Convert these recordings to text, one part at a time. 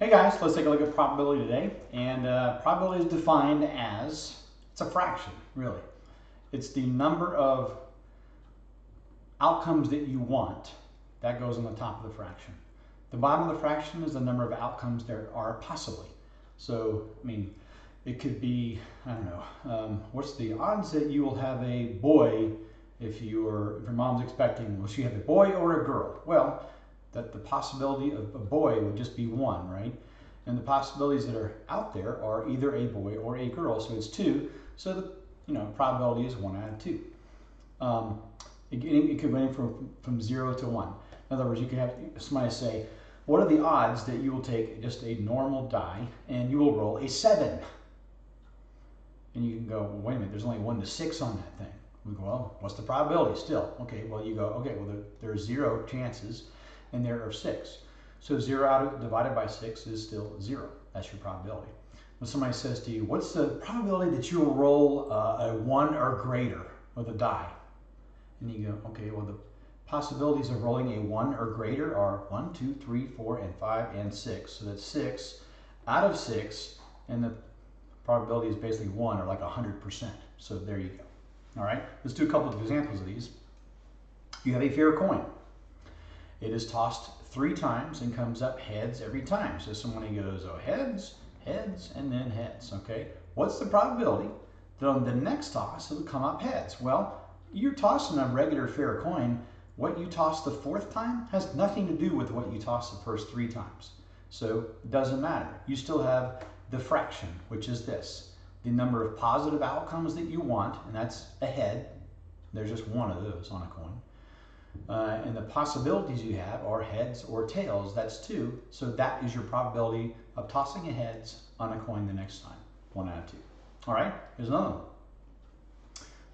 Hey guys, let's take a look at probability today. And uh, probability is defined as, it's a fraction, really. It's the number of outcomes that you want. That goes on the top of the fraction. The bottom of the fraction is the number of outcomes there are possibly. So, I mean, it could be, I don't know, um, what's the odds that you will have a boy if, you are, if your mom's expecting, will she have a boy or a girl? Well, that the possibility of a boy would just be one, right? And the possibilities that are out there are either a boy or a girl, so it's two. So the you know probability is one out of two. Um, it, it could range from from zero to one. In other words, you could have somebody say, "What are the odds that you will take just a normal die and you will roll a seven? And you can go, well, wait a minute, there's only one to six on that thing. We go, well, what's the probability still? Okay, well, you go, okay, well, there, there's zero chances and there are six. So zero out of, divided by six is still zero. That's your probability. When somebody says to you, what's the probability that you will roll uh, a one or greater with a die? And you go, okay, well, the possibilities of rolling a one or greater are one, two, three, four, and five, and six. So that's six out of six, and the probability is basically one or like 100%. So there you go. All right, let's do a couple of examples of these. You have a fair coin. It is tossed three times and comes up heads every time. So somebody goes, oh, heads, heads, and then heads, okay? What's the probability that on the next toss it'll come up heads? Well, you're tossing a regular fair coin. What you toss the fourth time has nothing to do with what you toss the first three times. So it doesn't matter. You still have the fraction, which is this. The number of positive outcomes that you want, and that's a head. There's just one of those on a coin uh, and the possibilities you have are heads or tails. That's two. So that is your probability of tossing a heads on a coin the next time. One out of two. All right, here's another one.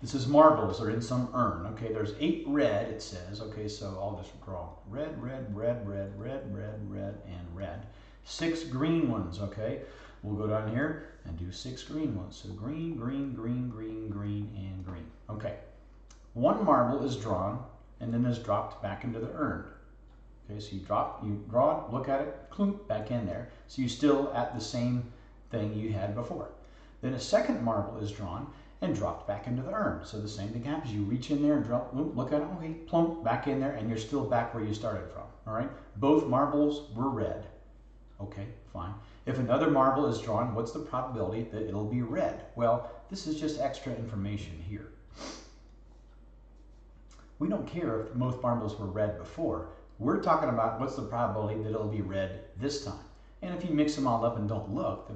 This is marbles are in some urn. Okay, there's eight red, it says. Okay, so I'll just draw red, red, red, red, red, red, red, and red. Six green ones, okay? We'll go down here and do six green ones. So green, green, green, green, green, and green. Okay, one marble is drawn and then is dropped back into the urn. Okay, so you drop, you draw look at it, clunk, back in there. So you're still at the same thing you had before. Then a second marble is drawn and dropped back into the urn. So the same thing happens. You reach in there and drop, look at it, okay, plump, back in there, and you're still back where you started from. All right. Both marbles were red. Okay, fine. If another marble is drawn, what's the probability that it'll be red? Well, this is just extra information here. We don't care if most marbles were red before. We're talking about what's the probability that it'll be red this time. And if you mix them all up and don't look,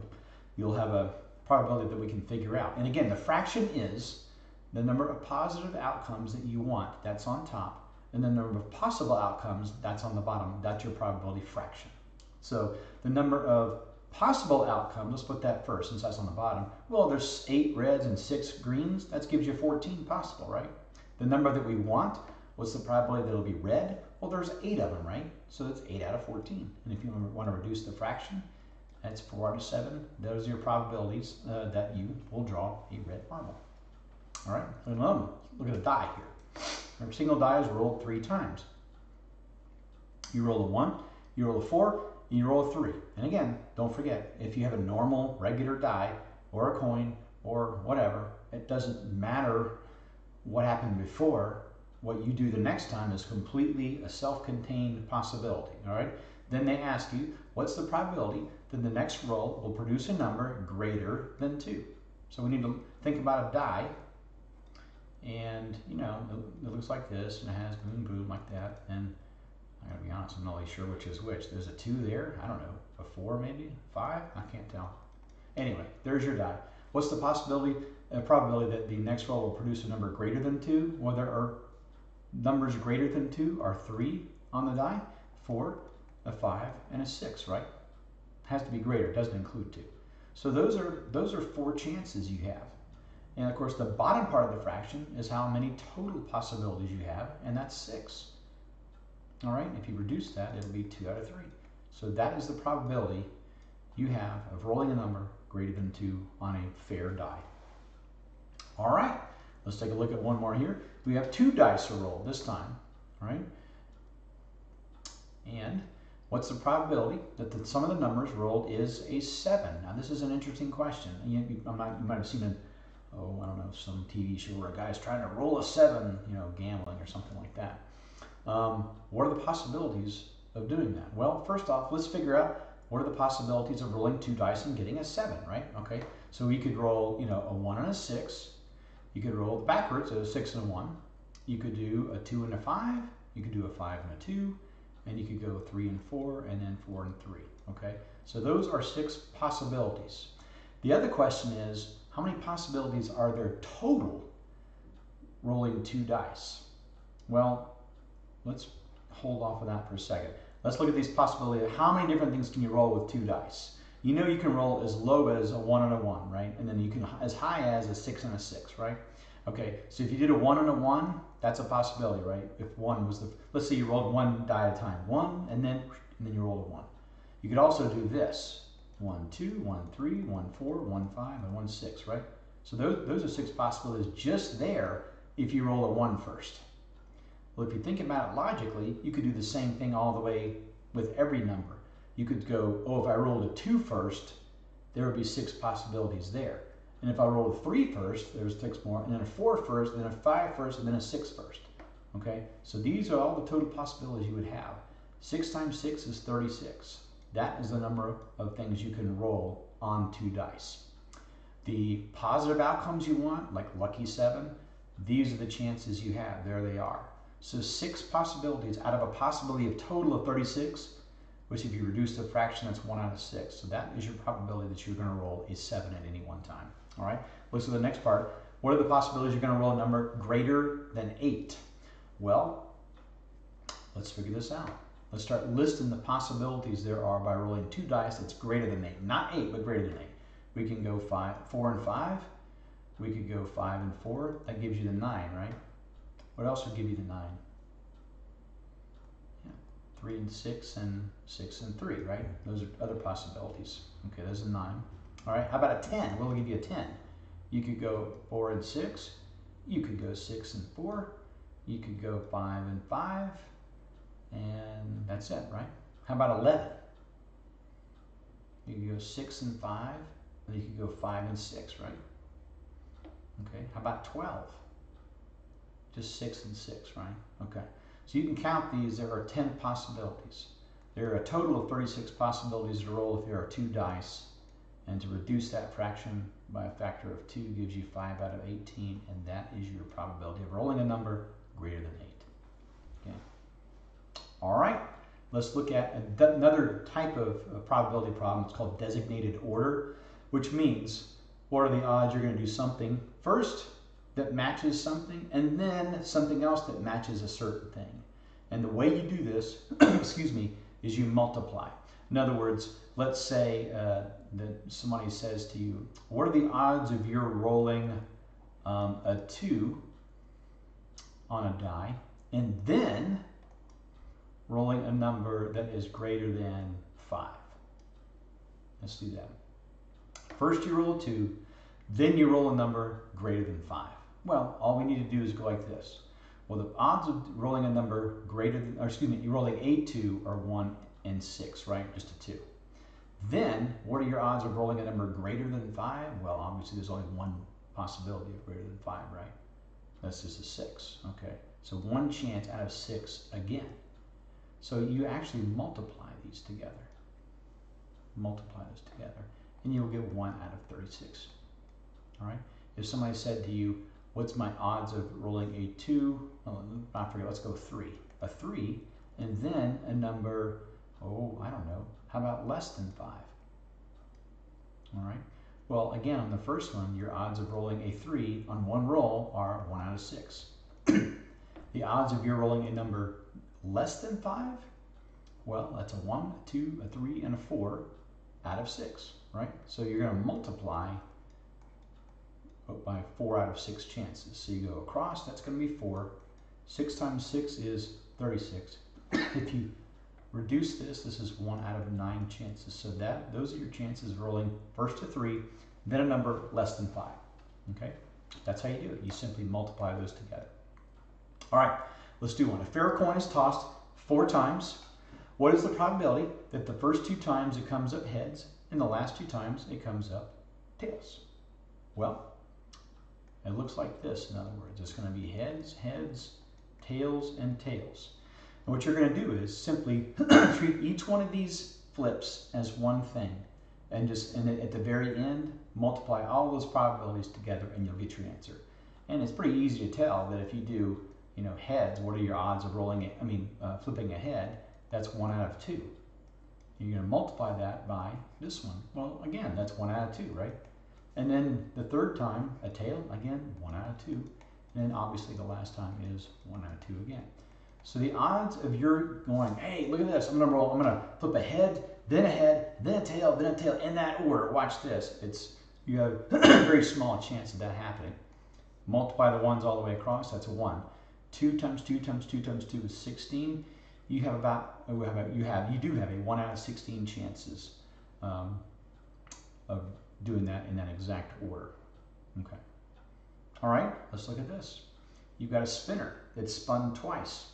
you'll have a probability that we can figure out. And again, the fraction is the number of positive outcomes that you want, that's on top, and the number of possible outcomes, that's on the bottom. That's your probability fraction. So the number of possible outcomes, let's put that first since that's on the bottom. Well, there's eight reds and six greens. That gives you 14 possible, right? The number that we want, what's the probability that it'll be red? Well, there's eight of them, right? So that's eight out of 14. And if you want to reduce the fraction, that's four out of seven. Those are your probabilities uh, that you will draw a red marble. All right, another Look at the die here. Every single die is rolled three times. You roll a one, you roll a four, and you roll a three. And again, don't forget, if you have a normal, regular die, or a coin, or whatever, it doesn't matter what happened before, what you do the next time is completely a self-contained possibility, all right? Then they ask you, what's the probability that the next roll will produce a number greater than 2? So we need to think about a die, and, you know, it, it looks like this, and it has boom, boom, like that, and I gotta be honest, I'm not really sure which is which. There's a 2 there, I don't know, a 4 maybe, 5? I can't tell. Anyway, there's your die. What's the possibility a probability that the next roll will produce a number greater than 2. Well, there are numbers greater than 2 are 3 on the die, 4, a 5, and a 6, right? Has to be greater, doesn't include 2. So those are, those are four chances you have. And of course, the bottom part of the fraction is how many total possibilities you have, and that's 6. All right, if you reduce that, it'll be 2 out of 3. So that is the probability you have of rolling a number greater than 2 on a fair die. All right, let's take a look at one more here. We have two dice to roll this time, right? And what's the probability that the sum of the numbers rolled is a 7? Now, this is an interesting question. You, you, not, you might have seen an oh, I don't know, some TV show where a guy's trying to roll a seven, you know, gambling or something like that. Um, what are the possibilities of doing that? Well, first off, let's figure out what are the possibilities of rolling two dice and getting a seven, right? Okay, so we could roll, you know, a one and a six. You could roll backwards, so a six and a one. You could do a two and a five. You could do a five and a two. And you could go three and four, and then four and three, okay? So those are six possibilities. The other question is, how many possibilities are there total rolling two dice? Well, let's hold off of that for a second. Let's look at these possibilities. How many different things can you roll with two dice? You know you can roll as low as a one and a one, right? And then you can as high as a six and a six, right? Okay, so if you did a one and a one, that's a possibility, right? If one was the, let's say you rolled one die at a time, one, and then, and then you rolled a one. You could also do this. One, two, one, three, one, four, one, five, and one, six, right? So those, those are six possibilities just there if you roll a one first. Well, if you think about it logically, you could do the same thing all the way with every number. You could go, oh, if I rolled a two first, there would be six possibilities there. And if I rolled a three first, there's six more, and then a four first, and then a five first, and then a six first. Okay, so these are all the total possibilities you would have. Six times six is 36. That is the number of things you can roll on two dice. The positive outcomes you want, like lucky seven, these are the chances you have. There they are. So six possibilities out of a possibility of total of 36, which if you reduce the fraction, that's one out of six. So that is your probability that you're going to roll a seven at any one time. All right, let's do the next part. What are the possibilities you're going to roll a number greater than eight? Well, let's figure this out. Let's start listing the possibilities there are by rolling two dice that's greater than eight. Not eight, but greater than eight. We can go five, four and five. We could go five and four. That gives you the nine, right? What else would give you the nine? Yeah, three and six and six and three, right? Those are other possibilities. Okay, there's a nine. All right, how about a 10? We'll give you a 10? You could go four and six. You could go six and four. You could go five and five. And that's it, right? How about 11? You could go 6 and 5, and you could go 5 and 6, right? Okay, how about 12? Just 6 and 6, right? Okay, so you can count these. There are 10 possibilities. There are a total of 36 possibilities to roll if there are two dice. And to reduce that fraction by a factor of 2 gives you 5 out of 18, and that is your probability of rolling a number greater than 8. Okay. All right, let's look at another type of probability problem. It's called designated order, which means what are the odds you're going to do something first that matches something and then something else that matches a certain thing. And the way you do this, excuse me, is you multiply. In other words, let's say uh, that somebody says to you, what are the odds of your rolling um, a 2 on a die and then rolling a number that is greater than 5. Let's do that. First you roll a 2, then you roll a number greater than 5. Well, all we need to do is go like this. Well, the odds of rolling a number greater than, or excuse me, you're rolling a 2 are 1 and 6, right? Just a 2. Then, what are your odds of rolling a number greater than 5? Well, obviously there's only one possibility of greater than 5, right? That's just a 6, okay? So one chance out of 6 again. So you actually multiply these together. Multiply those together, and you'll get 1 out of 36. All right? If somebody said to you, what's my odds of rolling a 2? Oh, I forget, let's go 3. A 3, and then a number, oh, I don't know, how about less than 5? All right? Well, again, on the first one, your odds of rolling a 3 on one roll are 1 out of 6. the odds of your rolling a number less than 5? Well, that's a 1, a 2, a 3, and a 4 out of 6, right? So you're going to multiply by 4 out of 6 chances. So you go across, that's going to be 4. 6 times 6 is 36. if you reduce this, this is 1 out of 9 chances. So that those are your chances of rolling first to 3, then a number less than 5. Okay? That's how you do it. You simply multiply those together. All right. Let's do one. A fair coin is tossed four times. What is the probability that the first two times it comes up heads and the last two times it comes up tails? Well, it looks like this, in other words. It's going to be heads, heads, tails, and tails. And what you're going to do is simply treat each one of these flips as one thing. And just and at the very end, multiply all those probabilities together and you'll get your answer. And it's pretty easy to tell that if you do, you know, heads, what are your odds of rolling it, I mean, uh, flipping a head? That's one out of two. You're going to multiply that by this one. Well, again, that's one out of two, right? And then the third time, a tail, again, one out of two. And then obviously the last time is one out of two again. So the odds of your going, hey, look at this, I'm gonna roll, I'm gonna flip a head, then a head, then a tail, then a tail, in that order. Watch this. It's you have a very small chance of that happening. Multiply the ones all the way across, that's a one. Two times two times two times two is 16. You have about, you have, you do have a one out of 16 chances um, of doing that in that exact order. Okay. All right, let's look at this. You've got a spinner that's spun twice.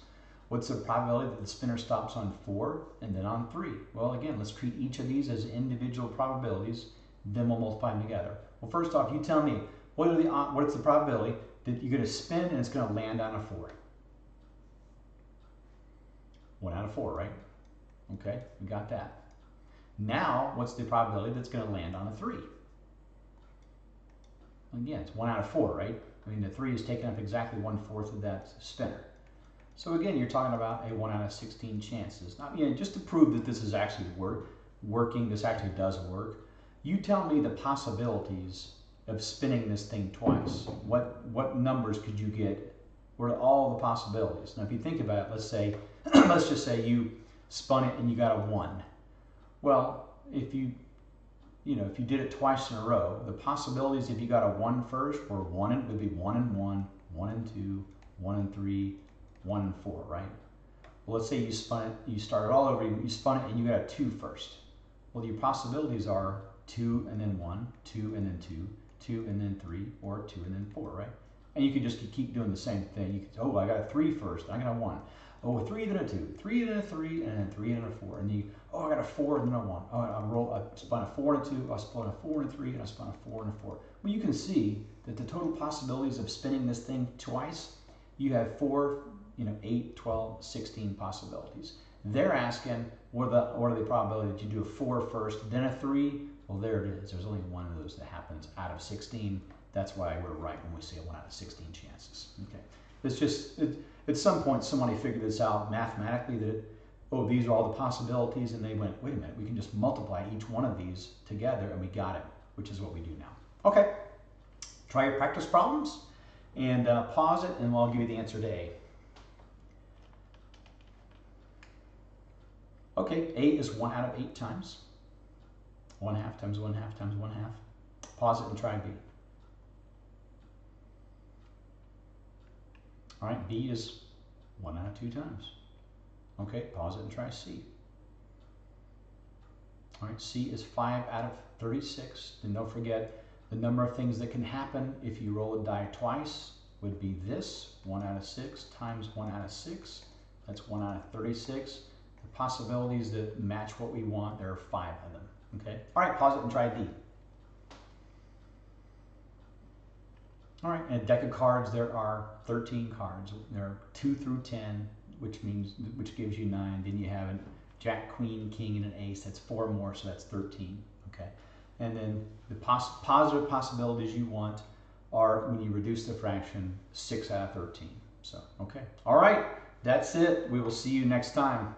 What's the probability that the spinner stops on four and then on three? Well, again, let's treat each of these as individual probabilities, then we'll multiply them together. Well, first off, you tell me, what are the, what's the probability that you're to spin and it's going to land on a four? One out of four, right? Okay, we got that. Now, what's the probability that's going to land on a three? Again, it's one out of four, right? I mean, the three is taking up exactly one fourth of that spinner. So again, you're talking about a one out of 16 chances. You know, just to prove that this is actually work, working, this actually does work, you tell me the possibilities of spinning this thing twice. What, what numbers could you get? What are all the possibilities? Now, if you think about it, let's say, let's just say you spun it and you got a one. Well, if you you know, if you did it twice in a row, the possibilities if you got a one first were one and would be one and one, one and two, one and three, one and four, right? Well, let's say you spun it, you started all over, you spun it and you got a two first. Well, your possibilities are two and then one, two and then two, two and then three, or two and then four, right? And you can just keep doing the same thing. You could, oh, I got a three first, I got a one. Oh, a three, then a two, three, then a three, and then three, and a four. And you, oh, I got a four, and then a one. Oh, I roll, I spun a four and a two, I spun a four and a three, and I spun a four and a four. Well, you can see that the total possibilities of spinning this thing twice, you have four, you know, 8, 12, 16 possibilities. They're asking, what are the, what are the probabilities that you do a four first, then a three? Well, there it is. There's only one of those that happens out of 16. That's why we're right when we say a one out of 16 chances. Okay. It's just, at some point, somebody figured this out mathematically that, oh, these are all the possibilities. And they went, wait a minute, we can just multiply each one of these together and we got it, which is what we do now. Okay. Try your practice problems and uh, pause it and I'll give you the answer to A. Okay, A is 1 out of 8 times. 1 half times 1 half times 1 half. Pause it and try B. All right, B is 1 out of 2 times. Okay, pause it and try C. All right, C is 5 out of 36. And don't forget, the number of things that can happen if you roll a die twice would be this, 1 out of 6 times 1 out of 6. That's 1 out of 36 The possibilities that match what we want. There are five of them. Okay. All right, pause it and try D. All right, and a deck of cards, there are 13 cards. There are 2 through 10, which means which gives you 9. Then you have a jack, queen, king, and an ace. That's 4 more, so that's 13. Okay. And then the pos positive possibilities you want are when you reduce the fraction 6 out of 13. So, okay. All right, that's it. We will see you next time.